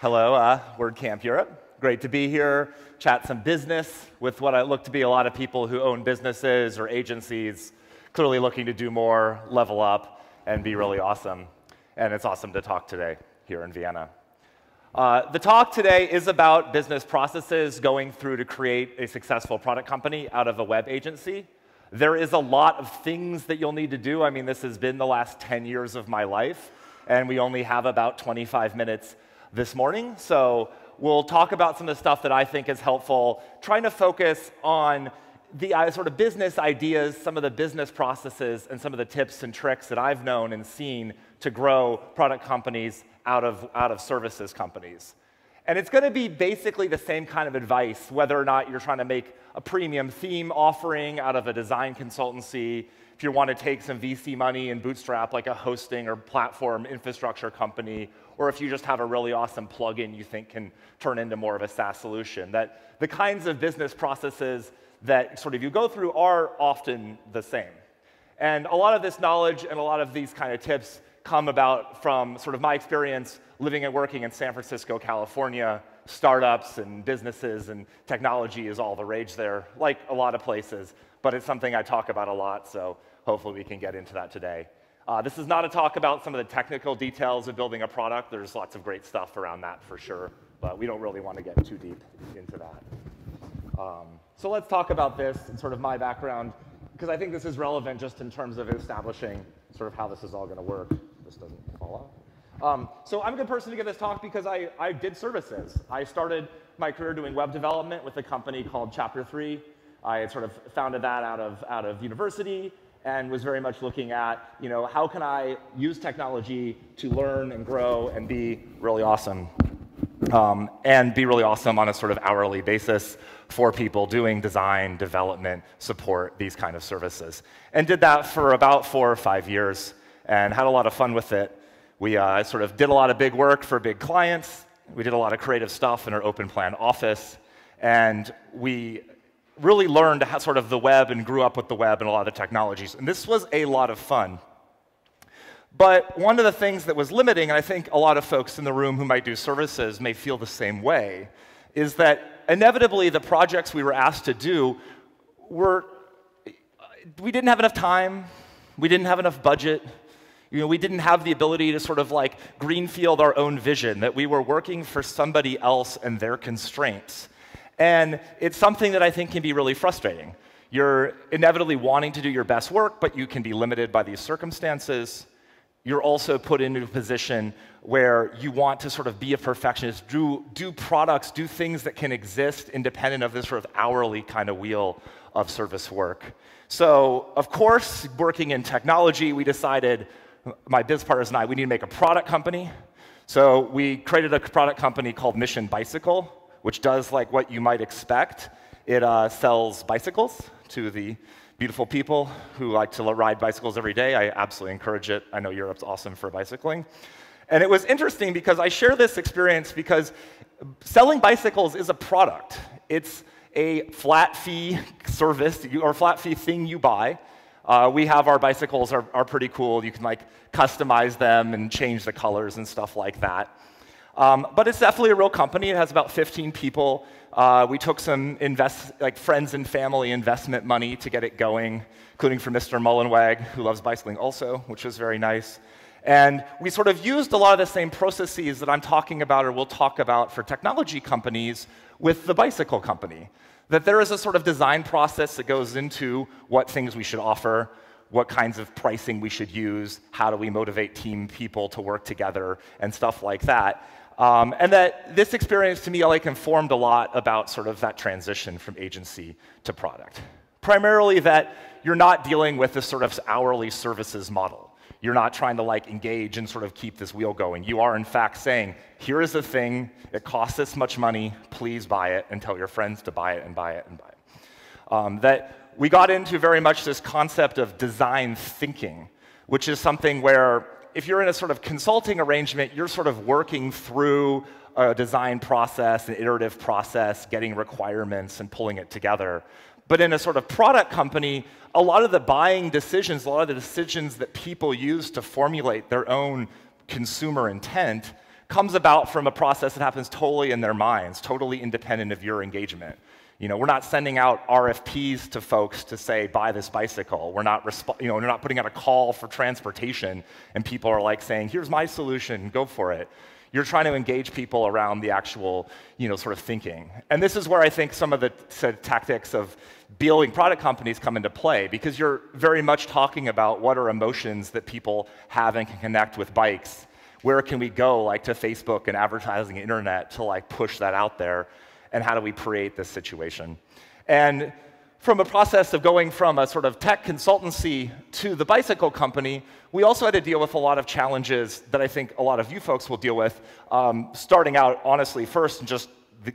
Hello, uh, WordCamp Europe. Great to be here, chat some business with what I look to be a lot of people who own businesses or agencies, clearly looking to do more, level up, and be really awesome. And it's awesome to talk today here in Vienna. Uh, the talk today is about business processes going through to create a successful product company out of a web agency. There is a lot of things that you'll need to do. I mean, this has been the last 10 years of my life, and we only have about 25 minutes this morning. So we'll talk about some of the stuff that I think is helpful, trying to focus on the uh, sort of business ideas, some of the business processes, and some of the tips and tricks that I've known and seen to grow product companies out of, out of services companies. And it's going to be basically the same kind of advice, whether or not you're trying to make a premium theme offering out of a design consultancy, if you want to take some VC money and bootstrap like a hosting or platform infrastructure company, or if you just have a really awesome plugin you think can turn into more of a SaaS solution. That the kinds of business processes that sort of you go through are often the same. And a lot of this knowledge and a lot of these kind of tips come about from sort of my experience living and working in San Francisco, California. Startups and businesses and technology is all the rage there, like a lot of places, but it's something I talk about a lot, so hopefully we can get into that today. Uh, this is not a talk about some of the technical details of building a product. There's lots of great stuff around that for sure, but we don't really want to get too deep into that. Um, so let's talk about this and sort of my background, because I think this is relevant just in terms of establishing sort of how this is all going to work. This doesn't fall off. Um, so I'm a good person to give this talk because I, I did services. I started my career doing web development with a company called Chapter 3. I had sort of founded that out of, out of university and was very much looking at, you know, how can I use technology to learn and grow and be really awesome? Um, and be really awesome on a sort of hourly basis for people doing design, development, support, these kind of services. And did that for about four or five years and had a lot of fun with it. We uh, sort of did a lot of big work for big clients. We did a lot of creative stuff in our open plan office. And we really learned how, sort of the web and grew up with the web and a lot of the technologies. And this was a lot of fun. But one of the things that was limiting, and I think a lot of folks in the room who might do services may feel the same way, is that inevitably the projects we were asked to do were, we didn't have enough time, we didn't have enough budget, you know, we didn't have the ability to sort of like greenfield our own vision, that we were working for somebody else and their constraints. And it's something that I think can be really frustrating. You're inevitably wanting to do your best work, but you can be limited by these circumstances. You're also put into a position where you want to sort of be a perfectionist, do, do products, do things that can exist independent of this sort of hourly kind of wheel of service work. So, of course, working in technology, we decided, my biz partners and I, we need to make a product company. So we created a product company called Mission Bicycle which does like what you might expect. It uh, sells bicycles to the beautiful people who like to ride bicycles every day. I absolutely encourage it. I know Europe's awesome for bicycling. And it was interesting because I share this experience because selling bicycles is a product. It's a flat fee service or flat fee thing you buy. Uh, we have our bicycles are, are pretty cool. You can like customize them and change the colors and stuff like that. Um, but it's definitely a real company. It has about 15 people. Uh, we took some invest, like friends and family investment money to get it going, including from Mr. Mullenweg, who loves bicycling also, which was very nice. And we sort of used a lot of the same processes that I'm talking about or we'll talk about for technology companies with the bicycle company. That there is a sort of design process that goes into what things we should offer, what kinds of pricing we should use, how do we motivate team people to work together, and stuff like that. Um, and that this experience to me like informed a lot about sort of that transition from agency to product. Primarily that you're not dealing with this sort of hourly services model. You're not trying to like engage and sort of keep this wheel going. You are in fact saying, here is a thing, it costs this much money, please buy it, and tell your friends to buy it and buy it and buy it. Um, that we got into very much this concept of design thinking, which is something where if you're in a sort of consulting arrangement, you're sort of working through a design process, an iterative process, getting requirements and pulling it together. But in a sort of product company, a lot of the buying decisions, a lot of the decisions that people use to formulate their own consumer intent comes about from a process that happens totally in their minds, totally independent of your engagement. You know, we're not sending out RFPs to folks to say, buy this bicycle. We're not, you know, we're not putting out a call for transportation and people are like saying, here's my solution, go for it. You're trying to engage people around the actual, you know, sort of thinking. And this is where I think some of the tactics of building product companies come into play because you're very much talking about what are emotions that people have and can connect with bikes. Where can we go, like to Facebook and advertising internet, to like push that out there? And how do we create this situation. And from a process of going from a sort of tech consultancy to the bicycle company, we also had to deal with a lot of challenges that I think a lot of you folks will deal with, um, starting out, honestly, first, and just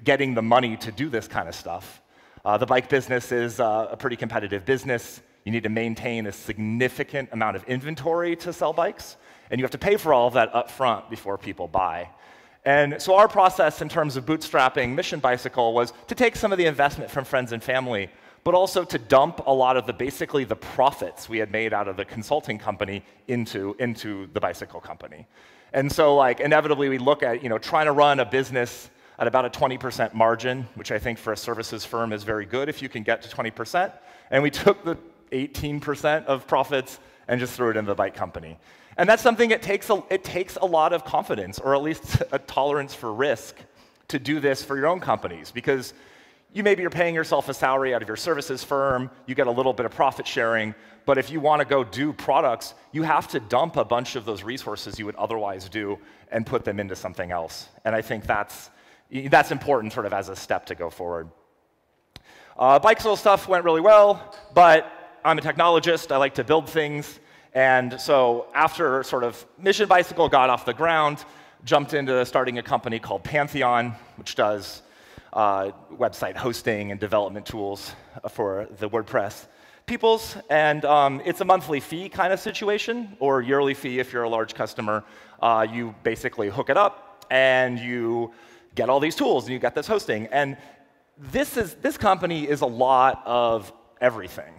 getting the money to do this kind of stuff. Uh, the bike business is uh, a pretty competitive business. You need to maintain a significant amount of inventory to sell bikes, and you have to pay for all of that up front before people buy. And so our process in terms of bootstrapping Mission Bicycle was to take some of the investment from friends and family, but also to dump a lot of the basically the profits we had made out of the consulting company into, into the bicycle company. And so like inevitably we look at, you know, trying to run a business at about a 20% margin, which I think for a services firm is very good if you can get to 20%. And we took the 18% of profits and just threw it into the bike company. And that's something it takes a, it takes a lot of confidence, or at least a tolerance for risk, to do this for your own companies. Because you maybe you're paying yourself a salary out of your services firm, you get a little bit of profit sharing, but if you want to go do products, you have to dump a bunch of those resources you would otherwise do and put them into something else. And I think that's, that's important sort of as a step to go forward. Uh, Bikesoul stuff went really well, but I'm a technologist. I like to build things. And so after sort of Mission Bicycle got off the ground, jumped into starting a company called Pantheon, which does uh, website hosting and development tools for the WordPress peoples. And um, it's a monthly fee kind of situation, or yearly fee if you're a large customer. Uh, you basically hook it up and you get all these tools and you get this hosting. And this, is, this company is a lot of everything.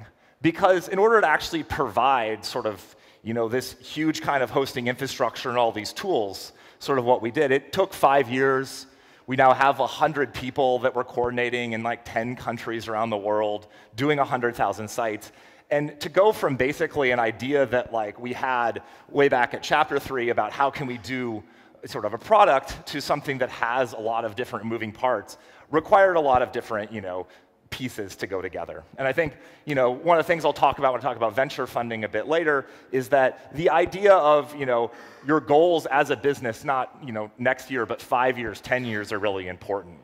Because in order to actually provide sort of you know, this huge kind of hosting infrastructure and all these tools, sort of what we did, it took five years. We now have 100 people that we're coordinating in like 10 countries around the world, doing 100,000 sites. And to go from basically an idea that like we had way back at chapter three about how can we do sort of a product to something that has a lot of different moving parts required a lot of different, you know, pieces to go together. And I think, you know, one of the things I'll talk about when I talk about venture funding a bit later is that the idea of, you know, your goals as a business, not, you know, next year, but five years, 10 years are really important.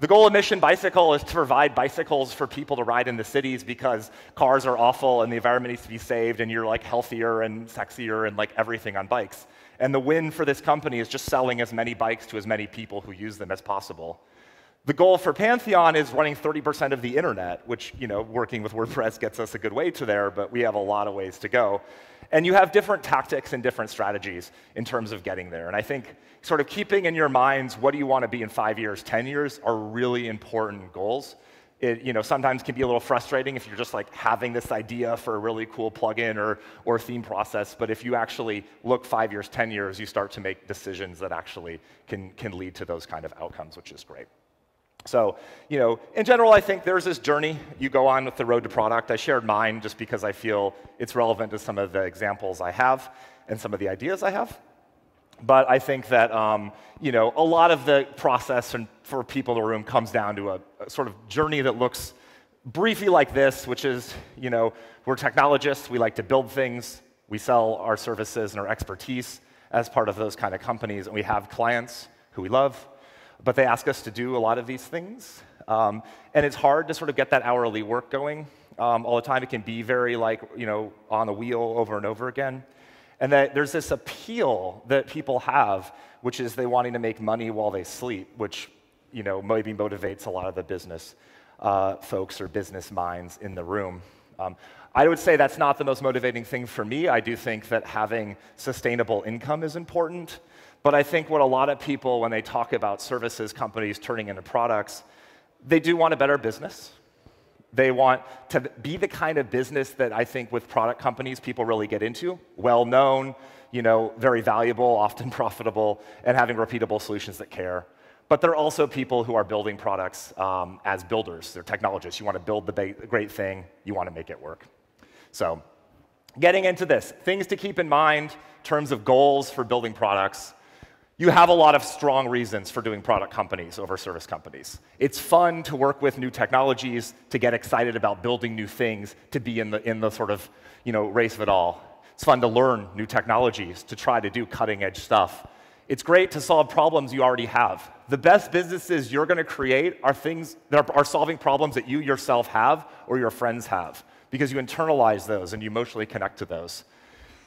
The goal of Mission Bicycle is to provide bicycles for people to ride in the cities because cars are awful and the environment needs to be saved and you're like healthier and sexier and like everything on bikes. And the win for this company is just selling as many bikes to as many people who use them as possible. The goal for Pantheon is running 30% of the internet, which, you know, working with WordPress gets us a good way to there, but we have a lot of ways to go. And you have different tactics and different strategies in terms of getting there. And I think sort of keeping in your minds what do you want to be in five years, 10 years are really important goals. It, you know, sometimes can be a little frustrating if you're just like having this idea for a really cool plugin or, or theme process. But if you actually look five years, 10 years, you start to make decisions that actually can, can lead to those kind of outcomes, which is great. So, you know, in general, I think there's this journey you go on with the road to product. I shared mine just because I feel it's relevant to some of the examples I have and some of the ideas I have. But I think that, um, you know, a lot of the process for people in the room comes down to a, a sort of journey that looks briefly like this, which is, you know, we're technologists, we like to build things, we sell our services and our expertise as part of those kind of companies, and we have clients who we love, but they ask us to do a lot of these things. Um, and it's hard to sort of get that hourly work going um, all the time. It can be very like, you know, on the wheel over and over again. And that there's this appeal that people have, which is they wanting to make money while they sleep, which, you know, maybe motivates a lot of the business uh, folks or business minds in the room. Um, I would say that's not the most motivating thing for me. I do think that having sustainable income is important. But I think what a lot of people, when they talk about services companies turning into products, they do want a better business. They want to be the kind of business that I think with product companies people really get into, well known, you know, very valuable, often profitable, and having repeatable solutions that care. But there are also people who are building products um, as builders. They're technologists. You want to build the great thing, you want to make it work. So, getting into this, things to keep in mind in terms of goals for building products. You have a lot of strong reasons for doing product companies over service companies. It's fun to work with new technologies, to get excited about building new things, to be in the, in the sort of you know, race of it all. It's fun to learn new technologies, to try to do cutting edge stuff. It's great to solve problems you already have. The best businesses you're going to create are things that are, are solving problems that you yourself have or your friends have because you internalize those and you emotionally connect to those.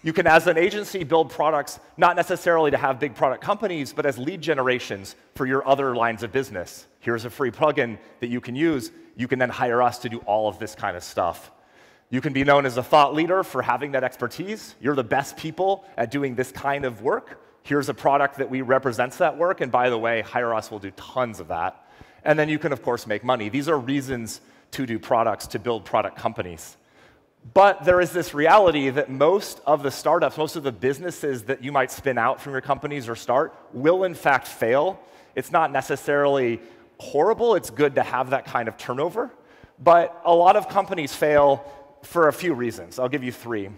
You can, as an agency, build products not necessarily to have big product companies, but as lead generations for your other lines of business. Here's a free plugin that you can use. You can then hire us to do all of this kind of stuff. You can be known as a thought leader for having that expertise. You're the best people at doing this kind of work. Here's a product that we represents that work, and by the way, Hire Us will do tons of that. And then you can, of course, make money. These are reasons to do products, to build product companies. But there is this reality that most of the startups, most of the businesses that you might spin out from your companies or start will in fact fail. It's not necessarily horrible, it's good to have that kind of turnover. But a lot of companies fail for a few reasons. I'll give you three.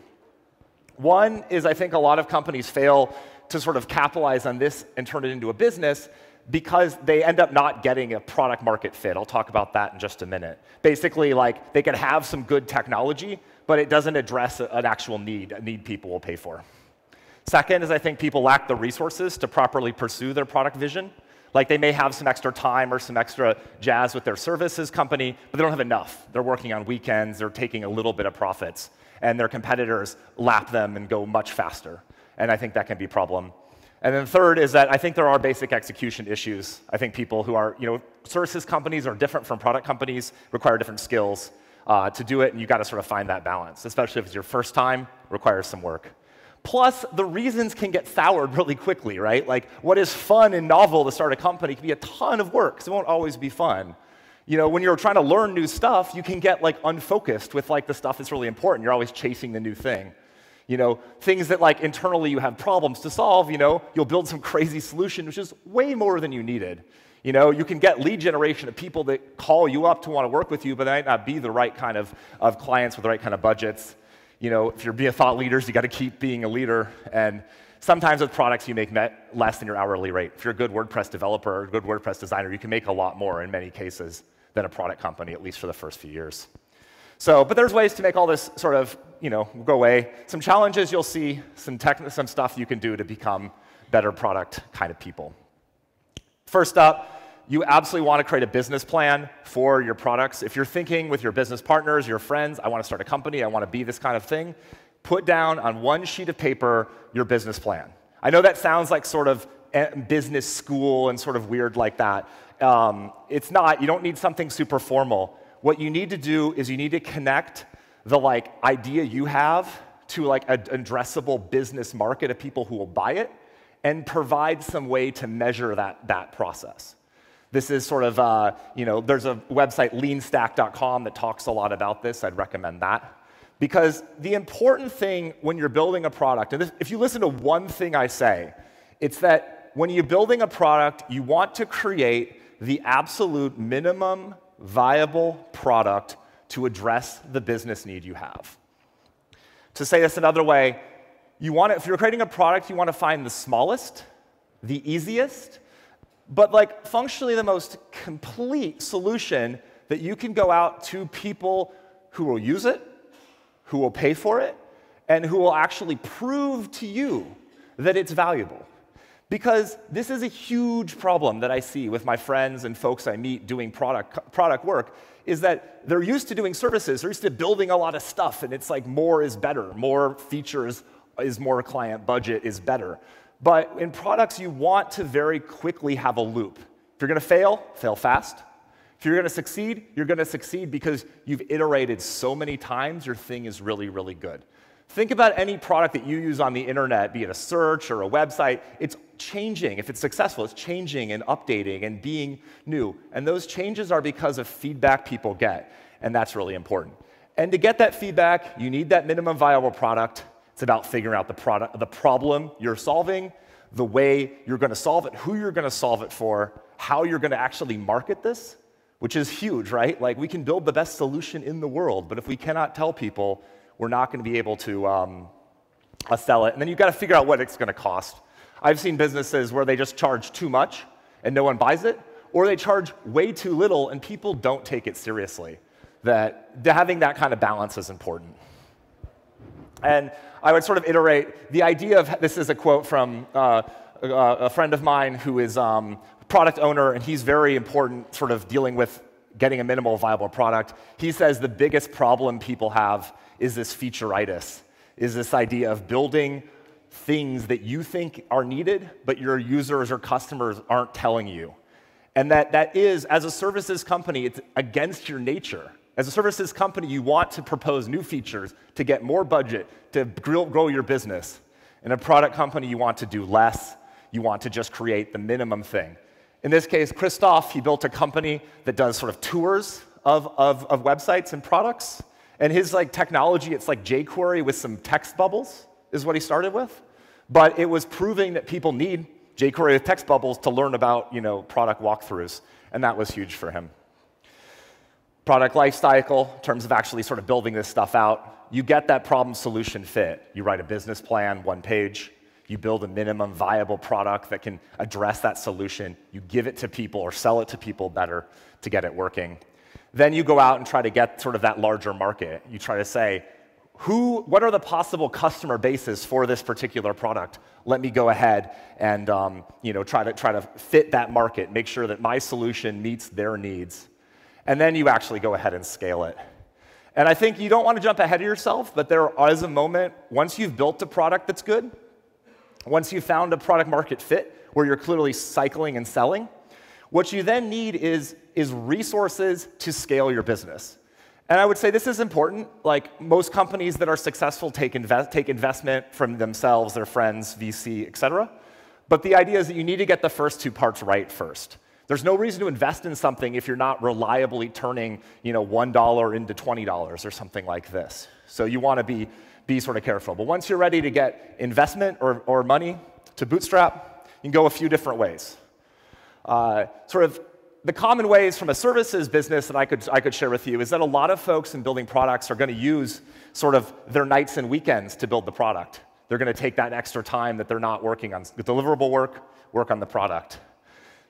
One is I think a lot of companies fail to sort of capitalize on this and turn it into a business because they end up not getting a product market fit. I'll talk about that in just a minute. Basically, like they could have some good technology, but it doesn't address an actual need, a need people will pay for. Second is I think people lack the resources to properly pursue their product vision. Like they may have some extra time or some extra jazz with their services company, but they don't have enough. They're working on weekends, they're taking a little bit of profits, and their competitors lap them and go much faster. And I think that can be a problem. And then third is that I think there are basic execution issues. I think people who are, you know, services companies are different from product companies, require different skills uh, to do it, and you've got to sort of find that balance, especially if it's your first time, requires some work. Plus, the reasons can get soured really quickly, right? Like, what is fun and novel to start a company can be a ton of work, because it won't always be fun. You know, when you're trying to learn new stuff, you can get like unfocused with like the stuff that's really important. You're always chasing the new thing. You know, things that like internally you have problems to solve, you know, you'll build some crazy solution, which is way more than you needed. You know, you can get lead generation of people that call you up to want to work with you, but they might not be the right kind of, of clients with the right kind of budgets you know, if you're being a thought leaders, you got to keep being a leader. And sometimes with products, you make less than your hourly rate. If you're a good WordPress developer or a good WordPress designer, you can make a lot more in many cases than a product company, at least for the first few years. So, but there's ways to make all this sort of, you know, go away. Some challenges you'll see, some, tech, some stuff you can do to become better product kind of people. First up, you absolutely want to create a business plan for your products. If you're thinking with your business partners, your friends, I want to start a company, I want to be this kind of thing, put down on one sheet of paper your business plan. I know that sounds like sort of eh, business school and sort of weird like that. Um, it's not. You don't need something super formal. What you need to do is you need to connect the like idea you have to like an addressable business market of people who will buy it and provide some way to measure that, that process. This is sort of, uh, you know, there's a website, leanstack.com, that talks a lot about this. I'd recommend that. Because the important thing when you're building a product, and this, if you listen to one thing I say, it's that when you're building a product, you want to create the absolute minimum viable product to address the business need you have. To say this another way, you want if you're creating a product, you want to find the smallest, the easiest, but like functionally the most complete solution that you can go out to people who will use it, who will pay for it, and who will actually prove to you that it's valuable. Because this is a huge problem that I see with my friends and folks I meet doing product, product work, is that they're used to doing services, they're used to building a lot of stuff, and it's like more is better, more features is more client budget is better. But in products, you want to very quickly have a loop. If you're going to fail, fail fast. If you're going to succeed, you're going to succeed because you've iterated so many times, your thing is really, really good. Think about any product that you use on the internet, be it a search or a website. It's changing. If it's successful, it's changing and updating and being new. And those changes are because of feedback people get. And that's really important. And to get that feedback, you need that minimum viable product. It's about figuring out the, product, the problem you're solving, the way you're going to solve it, who you're going to solve it for, how you're going to actually market this, which is huge, right? Like, we can build the best solution in the world, but if we cannot tell people, we're not going to be able to um, uh, sell it. And then you've got to figure out what it's going to cost. I've seen businesses where they just charge too much and no one buys it, or they charge way too little and people don't take it seriously. That having that kind of balance is important. And I would sort of iterate the idea of this is a quote from uh, a friend of mine who is um, product owner, and he's very important, sort of dealing with getting a minimal viable product. He says the biggest problem people have is this featureitis, is this idea of building things that you think are needed, but your users or customers aren't telling you. And that, that is, as a services company, it's against your nature. As a services company, you want to propose new features to get more budget, to grow your business. In a product company, you want to do less. You want to just create the minimum thing. In this case, Christoph, he built a company that does sort of tours of, of, of websites and products. And his like technology, it's like jQuery with some text bubbles, is what he started with. But it was proving that people need jQuery with text bubbles to learn about you know, product walkthroughs, and that was huge for him. Product lifecycle, in terms of actually sort of building this stuff out, you get that problem solution fit. You write a business plan, one page, you build a minimum viable product that can address that solution, you give it to people or sell it to people better to get it working. Then you go out and try to get sort of that larger market. You try to say, who, what are the possible customer bases for this particular product? Let me go ahead and um, you know, try, to, try to fit that market, make sure that my solution meets their needs. And then you actually go ahead and scale it. And I think you don't want to jump ahead of yourself, but there is a moment once you've built a product that's good, once you've found a product market fit where you're clearly cycling and selling, what you then need is, is resources to scale your business. And I would say this is important. Like most companies that are successful take, invest, take investment from themselves, their friends, VC, et cetera. But the idea is that you need to get the first two parts right first. There's no reason to invest in something if you're not reliably turning you know, $1 into $20 or something like this. So you want to be, be sort of careful. But once you're ready to get investment or, or money to bootstrap, you can go a few different ways. Uh, sort of the common ways from a services business that I could, I could share with you is that a lot of folks in building products are going to use sort of their nights and weekends to build the product. They're going to take that extra time that they're not working on deliverable work, work on the product.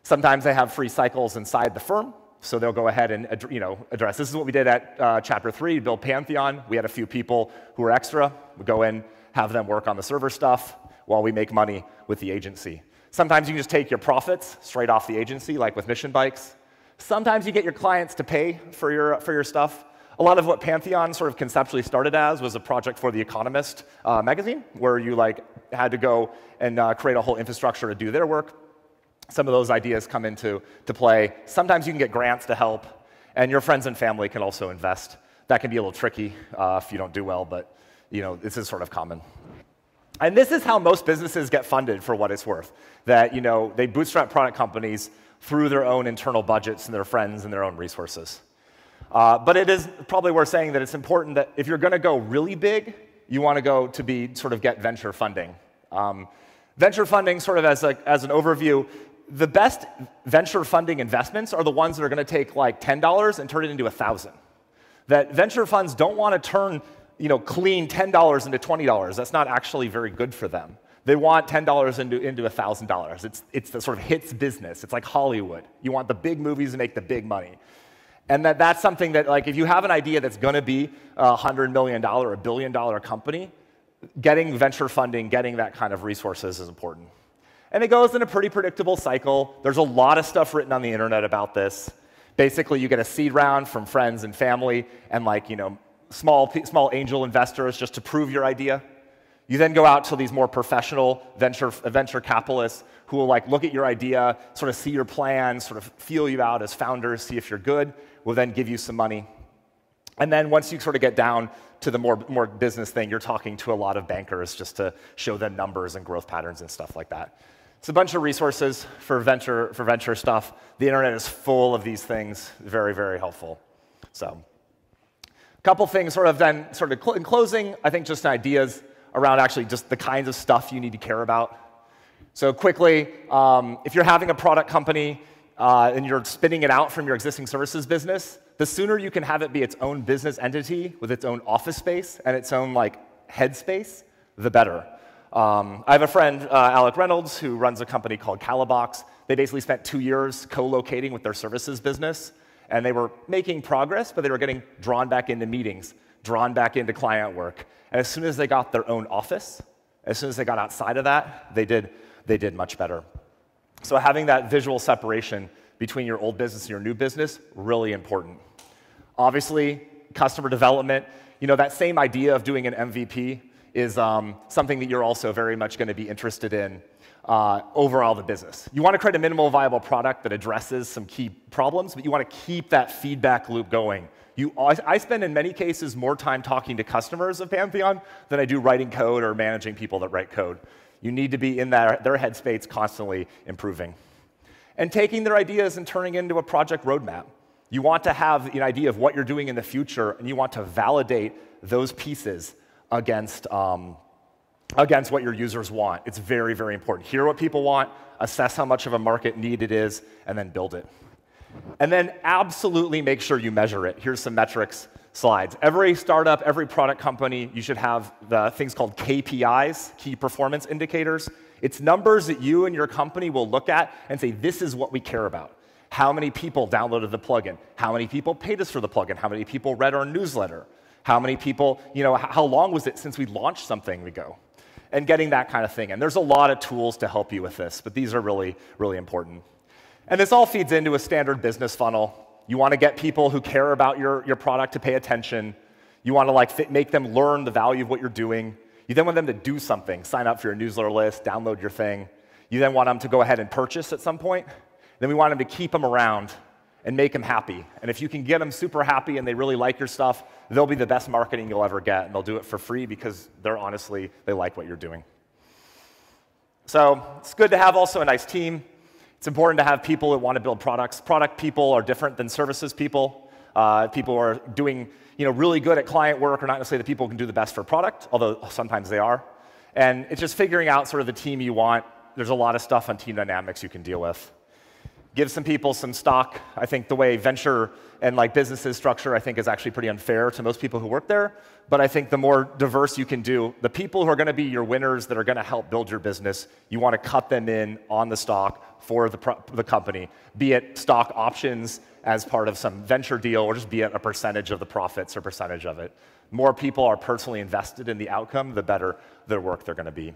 Sometimes they have free cycles inside the firm, so they'll go ahead and you know, address. This is what we did at uh, chapter three, build Pantheon. We had a few people who were extra. We go in, have them work on the server stuff while we make money with the agency. Sometimes you can just take your profits straight off the agency, like with Mission Bikes. Sometimes you get your clients to pay for your, for your stuff. A lot of what Pantheon sort of conceptually started as was a project for The Economist uh, magazine, where you like had to go and uh, create a whole infrastructure to do their work. Some of those ideas come into to play. Sometimes you can get grants to help, and your friends and family can also invest. That can be a little tricky uh, if you don't do well, but you know this is sort of common. And this is how most businesses get funded for what it's worth. That, you know, they bootstrap product companies through their own internal budgets and their friends and their own resources. Uh, but it is probably worth saying that it's important that if you're going to go really big, you want to go to be sort of get venture funding. Um, venture funding, sort of as, a, as an overview, the best venture funding investments are the ones that are going to take like $10 and turn it into 1000 That venture funds don't want to turn you know, clean $10 into $20. That's not actually very good for them. They want $10 into, into $1,000. It's, it's the sort of hits business. It's like Hollywood. You want the big movies to make the big money. And that, that's something that, like, if you have an idea that's going to be a $100 million a billion dollar company, getting venture funding, getting that kind of resources is important. And it goes in a pretty predictable cycle. There's a lot of stuff written on the internet about this. Basically, you get a seed round from friends and family and, like, you know, small, small angel investors just to prove your idea. You then go out to these more professional venture, venture capitalists who will like look at your idea, sort of see your plan, sort of feel you out as founders, see if you're good, will then give you some money. And then once you sort of get down to the more, more business thing, you're talking to a lot of bankers just to show them numbers and growth patterns and stuff like that. It's a bunch of resources for venture, for venture stuff. The internet is full of these things, very, very helpful. So a couple things sort of then, sort of in closing, I think just ideas around actually just the kinds of stuff you need to care about. So, quickly, um, if you're having a product company uh, and you're spinning it out from your existing services business, the sooner you can have it be its own business entity with its own office space and its own like headspace, the better. Um, I have a friend, uh, Alec Reynolds, who runs a company called Kalabox. They basically spent two years co locating with their services business, and they were making progress, but they were getting drawn back into meetings, drawn back into client work. And as soon as they got their own office, as soon as they got outside of that, they did, they did much better. So having that visual separation between your old business and your new business, really important. Obviously, customer development, you know, that same idea of doing an MVP is um, something that you're also very much going to be interested in uh, overall the business. You want to create a minimal viable product that addresses some key problems, but you want to keep that feedback loop going. You, I spend in many cases more time talking to customers of Pantheon than I do writing code or managing people that write code. You need to be in their, their headspace constantly improving. And taking their ideas and turning into a project roadmap. You want to have an idea of what you're doing in the future, and you want to validate those pieces against, um, against what your users want. It's very, very important. Hear what people want, assess how much of a market need it is, and then build it. And then absolutely make sure you measure it. Here's some metrics slides. Every startup, every product company, you should have the things called KPIs, key performance indicators. It's numbers that you and your company will look at and say, this is what we care about. How many people downloaded the plugin? How many people paid us for the plugin? How many people read our newsletter? How many people, you know, how long was it since we launched something ago? And getting that kind of thing. And there's a lot of tools to help you with this, but these are really, really important. And this all feeds into a standard business funnel. You want to get people who care about your, your product to pay attention. You want to like fit, make them learn the value of what you're doing. You then want them to do something, sign up for your newsletter list, download your thing. You then want them to go ahead and purchase at some point. Then we want them to keep them around and make them happy. And if you can get them super happy and they really like your stuff, they'll be the best marketing you'll ever get. And they'll do it for free because they're honestly, they like what you're doing. So it's good to have also a nice team. It's important to have people that want to build products. Product people are different than services people. Uh, people who are doing you know, really good at client work are not necessarily the people who can do the best for product, although sometimes they are. And it's just figuring out sort of the team you want. There's a lot of stuff on team dynamics you can deal with give some people some stock. I think the way venture and like businesses structure, I think, is actually pretty unfair to most people who work there. But I think the more diverse you can do, the people who are going to be your winners that are going to help build your business, you want to cut them in on the stock for the, the company, be it stock options as part of some venture deal, or just be it a percentage of the profits or percentage of it. More people are personally invested in the outcome, the better their work they're going to be.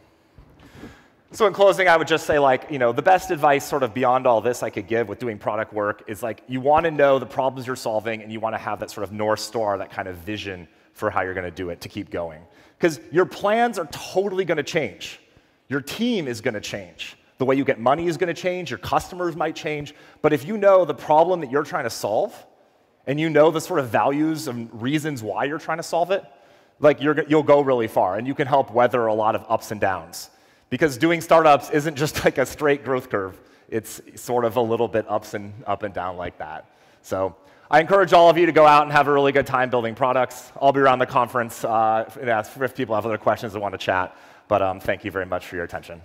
So in closing, I would just say like, you know, the best advice sort of beyond all this I could give with doing product work is like you want to know the problems you're solving and you want to have that sort of north star, that kind of vision for how you're going to do it to keep going. Because your plans are totally going to change. Your team is going to change. The way you get money is going to change, your customers might change, but if you know the problem that you're trying to solve and you know the sort of values and reasons why you're trying to solve it, like you will go really far and you can help weather a lot of ups and downs. Because doing startups isn't just like a straight growth curve. It's sort of a little bit ups and up and down like that. So I encourage all of you to go out and have a really good time building products. I'll be around the conference uh, if people have other questions and want to chat. But um, thank you very much for your attention.